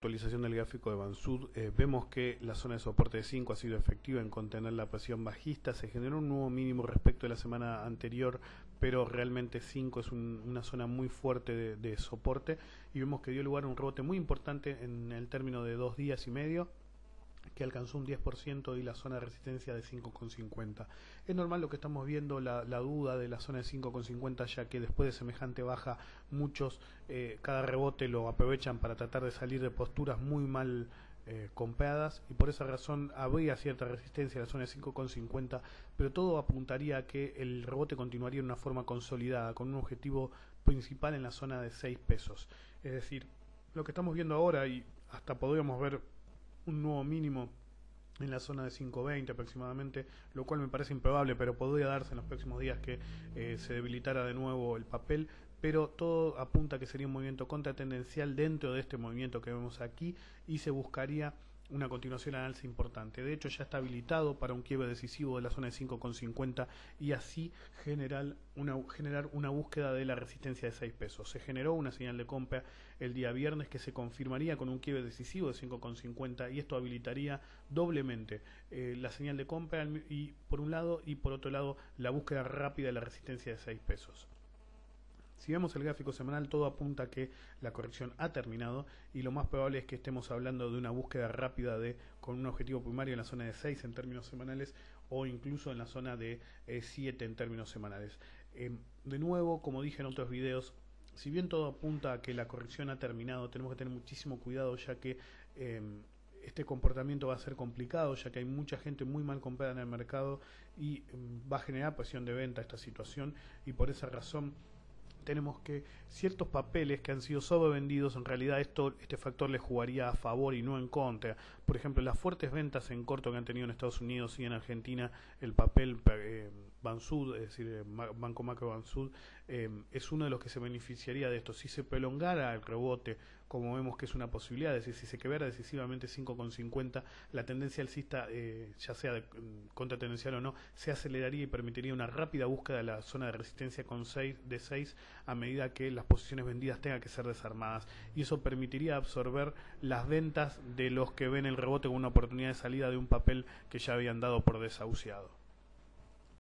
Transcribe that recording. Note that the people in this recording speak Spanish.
actualización del gráfico de Bansud, eh, vemos que la zona de soporte de 5 ha sido efectiva en contener la presión bajista, se generó un nuevo mínimo respecto de la semana anterior, pero realmente 5 es una zona muy fuerte de, soporte. Y vemos que dio lugar a un rebote muy importante en el término de dos días y medio que alcanzó un 10% y la zona de resistencia de 5,50. Es normal lo que estamos viendo, la, duda de la zona de 5,50, ya que después de semejante baja, muchos eh, cada rebote lo aprovechan para tratar de salir de posturas muy mal eh, y por esa razón habría cierta resistencia a la zona de 5,50, pero todo apuntaría a que el rebote continuaría en una forma consolidada, con un objetivo principal en la zona de 6 pesos. Es decir, lo que estamos viendo ahora y hasta podríamos ver un nuevo mínimo en la zona de 5.20 aproximadamente, lo cual me parece improbable, pero podría darse en los próximos días que eh, se debilitara de nuevo el papel, pero todo apunta a que sería un movimiento contratendencial dentro de este movimiento que vemos aquí y se buscaría una continuación al alza importante. De hecho, ya está habilitado para un quiebre decisivo de la zona de 5,50 y así generar una, generar una búsqueda de la resistencia de 6 pesos. Se generó una señal de compra el día viernes que se confirmaría con un quiebre decisivo de 5,50 y esto habilitaría doblemente eh, la señal de compra y por un lado y por otro lado la búsqueda rápida de la resistencia de 6 pesos. Si vemos el gráfico semanal, todo apunta a que la corrección ha terminado y lo más probable es que estemos hablando de una búsqueda rápida de con un objetivo primario en la zona de 6 en términos semanales o incluso en la zona de 7 eh, en términos semanales. Em, de nuevo, como dije en otros videos, si bien todo apunta a que la corrección ha terminado, tenemos que tener muchísimo cuidado ya que em, este comportamiento va a ser complicado ya que hay mucha gente muy mal comprada en el mercado y em, va a generar presión de venta esta situación y por esa razón tenemos que ciertos papeles que han sido sobrevendidos, en realidad esto, este factor les jugaría a favor y no en contra. Por ejemplo, las fuertes ventas en corto que han tenido en Estados Unidos y en Argentina, el papel eh, Bansud, es decir, eh, Banco Macro Bansud, eh, es uno de los que se beneficiaría de esto. Si se prolongara el rebote, como vemos que es una posibilidad, es decir, si se quebrara decisivamente 5,50, la tendencia alcista, eh, ya sea de, mm, contratendencial o no, se aceleraría y permitiría una rápida búsqueda de la zona de resistencia con 6, de 6 a medida que las posiciones vendidas tengan que ser desarmadas. Y eso permitiría absorber las ventas de los que ven el rebote como una oportunidad de salida de un papel que ya habían dado por desahuciado.